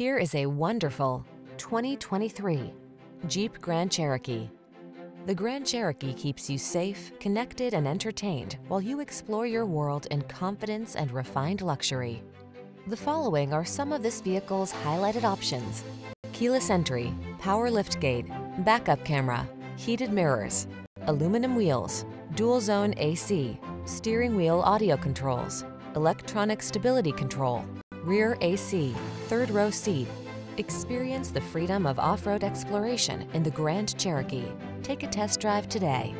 Here is a wonderful 2023 Jeep Grand Cherokee. The Grand Cherokee keeps you safe, connected, and entertained while you explore your world in confidence and refined luxury. The following are some of this vehicle's highlighted options. Keyless entry, power liftgate, backup camera, heated mirrors, aluminum wheels, dual zone AC, steering wheel audio controls, electronic stability control, rear AC, third row seat. Experience the freedom of off-road exploration in the Grand Cherokee. Take a test drive today.